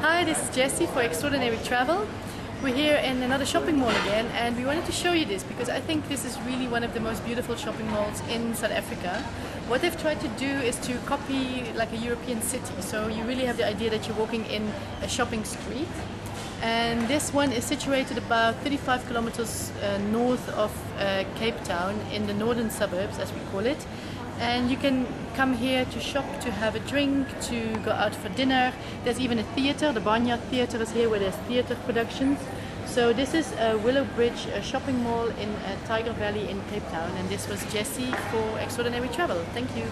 Hi, this is Jessy for Extraordinary Travel. We're here in another shopping mall again and we wanted to show you this because I think this is really one of the most beautiful shopping malls in South Africa. What they've tried to do is to copy like a European city so you really have the idea that you're walking in a shopping street and this one is situated about 35 kilometers uh, north of uh, Cape Town in the northern suburbs as we call it and you can come here to shop, to have a drink, to go out for dinner. There's even a theater, the Barnyard Theater is here where there's theater productions. So this is a Willow Bridge a shopping mall in uh, Tyger Valley in Cape Town and this was Jessy for Extraordinary Travel. Thank you.